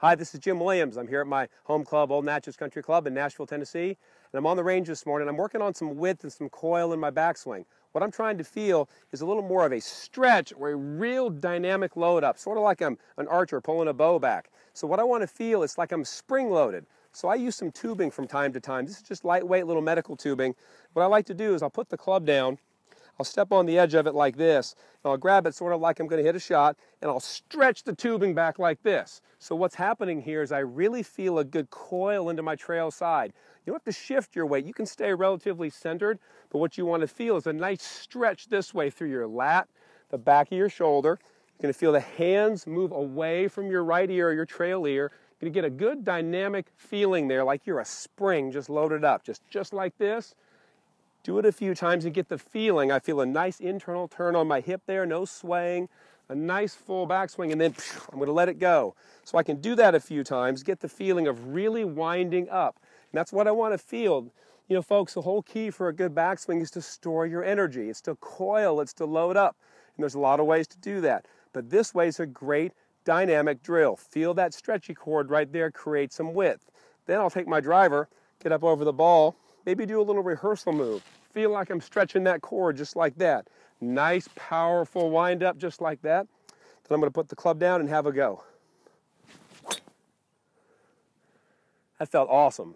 Hi, this is Jim Williams. I'm here at my home club, Old Natchez Country Club in Nashville, Tennessee. And I'm on the range this morning. I'm working on some width and some coil in my backswing. What I'm trying to feel is a little more of a stretch or a real dynamic load up, sort of like I'm an archer pulling a bow back. So what I want to feel is like I'm spring loaded. So I use some tubing from time to time. This is just lightweight little medical tubing. What I like to do is I'll put the club down I'll step on the edge of it like this, and I'll grab it sort of like I'm going to hit a shot, and I'll stretch the tubing back like this. So what's happening here is I really feel a good coil into my trail side. You don't have to shift your weight. You can stay relatively centered, but what you want to feel is a nice stretch this way through your lat, the back of your shoulder. You're going to feel the hands move away from your right ear or your trail ear. You're going to get a good dynamic feeling there, like you're a spring just loaded up, just, just like this. Do it a few times and get the feeling. I feel a nice internal turn on my hip there, no swaying, a nice full backswing, and then I'm going to let it go. So I can do that a few times, get the feeling of really winding up. And that's what I want to feel. You know, folks, the whole key for a good backswing is to store your energy. It's to coil, it's to load up. And there's a lot of ways to do that. But this way is a great dynamic drill. Feel that stretchy cord right there, create some width. Then I'll take my driver, get up over the ball, maybe do a little rehearsal move feel like I'm stretching that cord just like that. Nice, powerful wind up just like that. Then I'm going to put the club down and have a go. That felt awesome.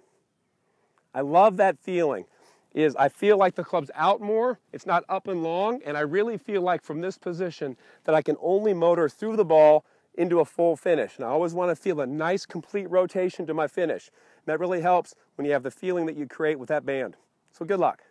I love that feeling. Is I feel like the club's out more, it's not up and long, and I really feel like from this position that I can only motor through the ball into a full finish. And I always want to feel a nice complete rotation to my finish. And that really helps when you have the feeling that you create with that band. So good luck.